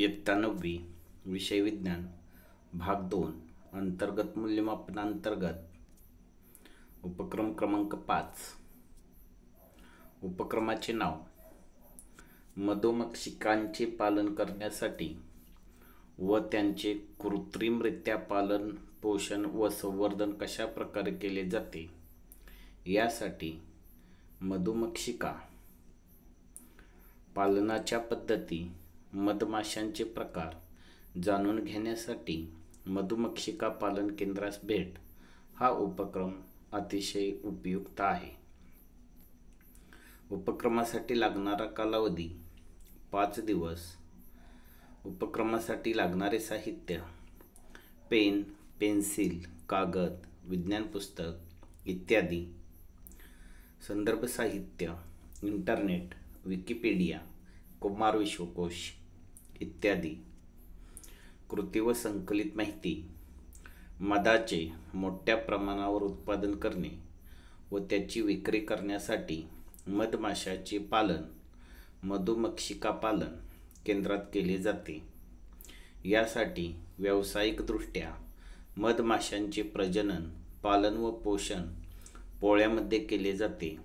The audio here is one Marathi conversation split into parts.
इयत्ता नववी विषय विज्ञान भाग दोन अंतर्गत मूल्यमापनांतर्गत उपक्रम क्रमांक पाच. उपक्रमाचे नाव मधुमक्षिकांचे पालन करण्यासाठी व त्यांचे कृत्रिमरित्या पालन पोषण व संवर्धन कशा प्रकारे केले जाते यासाठी मधुमक्षिका पालनाच्या पद्धती मधमाशांचे प्रकार जाणून घेण्यासाठी मधुमक्षिका पालन केंद्रास भेट हा उपक्रम अतिशय उपयुक्त आहे. उपक्रमासाठी लागणारा कालावधी पाच दिवस. उपक्रमासाठी लागणारे साहित्य पेन पेन्सिल कागद विज्ञान पुस्तक इत्यादी. संदर्भ साहित्य इंटरनेट विकिपीडिया कुमार विश्वकोश इत्यादी. कृती व संकलित माहिती. मधाचे मोठ्या प्रमाणावर उत्पादन करणे व त्याची विक्री करण्यासाठी मधमाशाचे पालन मधुमक्षिका पालन केंद्रात केले जाते. यासाठी व्यावसायिकदृष्ट्या मधमाशांचे प्रजनन पालन व पोषण पोळ्यामध्ये केले जाते.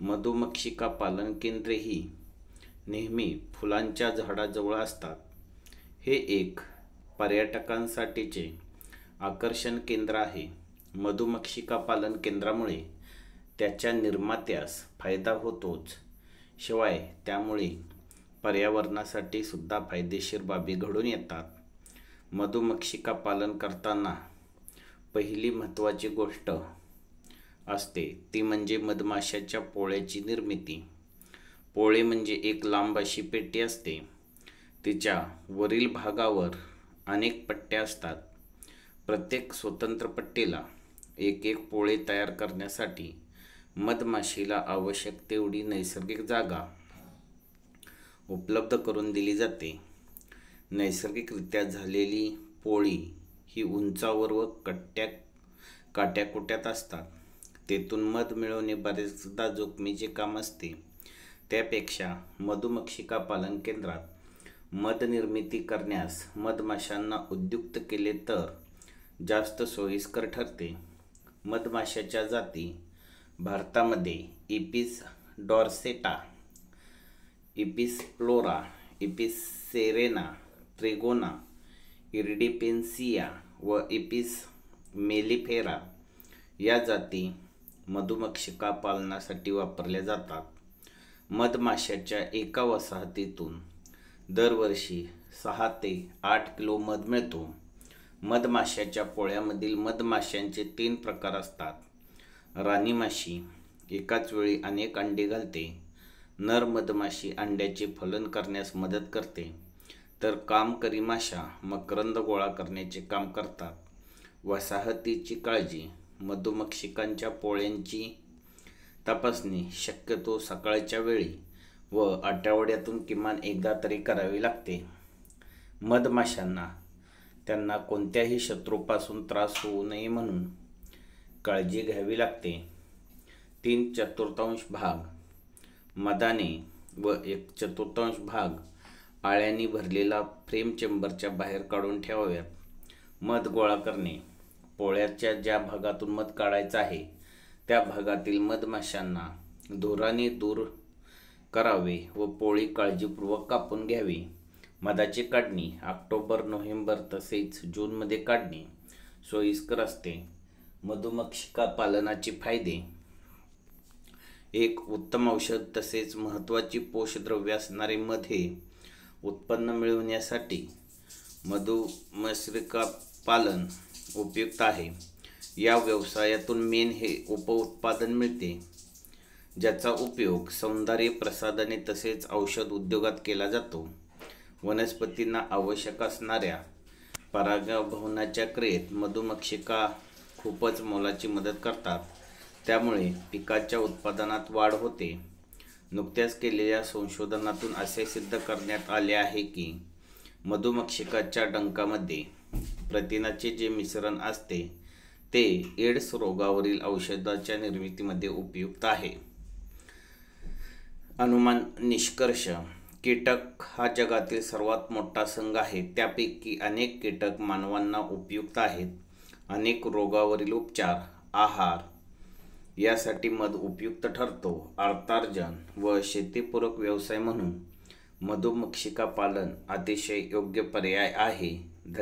मधुमक्षिका पालन केंद्रे ही नेहमी फुलांच्या झाडाजवळ असतात. हे एक पर्यटकांसाठीचे आकर्षण केंद्र आहे. मधुमक्षिका पालन केंद्रामुळे त्याच्या निर्मात्यास फायदा होतोच. शिवाय त्यामुळे पर्यावरणासाठी सुद्धा फायदेशीर बाबी घडून येतात. मधुमक्षिका पालन करताना पहिली महत्त्वाची गोष्ट असते ती म्हणजे मधमाशाच्या पोळ्याची निर्मिती. पोळे म्हणजे एक लांब अशी पेटी असते. तिच्या वरील भागावर अनेक पट्ट्या असतात. प्रत्येक स्वतंत्र पट्टीला एक एक पोळे तयार करण्यासाठी मधमाशीला आवश्यक तेवढी नैसर्गिक जागा उपलब्ध करून दिली जाते. नैसर्गिकरित्या झालेली पोळी ही उंचावर व कट्ट्या काट्याकुट्यात असतात. तेथून मध मिळवणे बरेचदा जोखमीचे काम असते. त्यापेक्षा मधुमक्षिका पालन केंद्रात मध निर्मिती करण्यास मधमाशांना उद्युक्त केले तर जास्त सोयीस्कर ठरते. मधमाशाच्या जाती भारतामध्ये इपिस डॉर्सेटा इपिस सेरेना त्रिगोना इरिडिपेन्सिया व इपिस मेलिफेरा या जाती मधुमक्षिका पालनासाठी वापरल्या जातात. मधमाशाच्या एका वसाहतीतून दरवर्षी सहा ते आठ किलो मध मिळतो. मधमाशाच्या पोळ्यामधील मधमाशांचे तीन प्रकार असतात. राणी माशी एकाच वेळी अनेक अंडे घालते. नर मधमाशी अंड्याचे फलन करण्यास मदत करते. तर कामकरी माशा मकरंद गोळा करण्याचे काम करतात. वसाहतीची काळजी मधुमक्षिकांच्या पोळ्यांची तपासणी शक्यतो सकाळच्या वेळी व आठवड्यातून किमान एकदा तरी करावी लागते. मधमाशांना त्यांना कोणत्याही शत्रूपासून त्रास होऊ नये म्हणून काळजी घ्यावी लागते. तीन चतुर्थांश भाग. मदाने व एक चतुर्थांश भाग. आळ्यांनी भरलेला फ्रेम चेंबरच्या बाहेर काढून ठेवाव्यात. मध गोळा करणे. पोळ्याच्या ज्या भागातून मध काढायचं आहे त्या भागातील मधमाशांना धुराने दूर करावे व पोळी काळजीपूर्वक कापून घ्यावी. मधाची काढणी ऑक्टोबर नोव्हेंबर तसेच जूनमध्ये काढणे सोयीस्कर असते. मधुमक्षिका पालनाचे फायदे. एक उत्तम औषध तसेच महत्त्वाची पोषद्रव्ये असणारे मध हे उत्पन्न मिळवण्यासाठी मधुमक्षिका पालन उपयुक्त आहे. या व्यवसायातून मेन हे उपउत्पादन मिळते ज्याचा उपयोग सौंदर्य प्रसाधने तसेच औषध उद्योगात केला जातो. वनस्पतींना आवश्यक असणाऱ्या परागभवनाच्या क्रियेत मधुमक्षिका खूपच मोलाची मदत करतात. त्यामुळे पिकाच्या उत्पादनात वाढ होते. नुकत्याच केलेल्या संशोधनातून असे सिद्ध करण्यात आले आहे की मधुमक्षिकाच्या डंकामध्ये प्रथिनाचे जे मिश्रण असते ते एड्स रोगावरील औषधाच्या निर्मितीमध्ये उपयुक्त आहे. अनुमान निष्कर्ष कीटक हा जगातील सर्वात मोठा संघ आहे. त्यापैकी अनेक कीटक मानवांना उपयुक्त आहेत. अनेक रोगावरील उपचार आहार यासाठी मध उपयुक्त ठरतो. अर्थार्जन व शेतीपूरक व्यवसाय म्हणून मधुमक्षिका पालन अतिशय योग्य पर्याय आहे.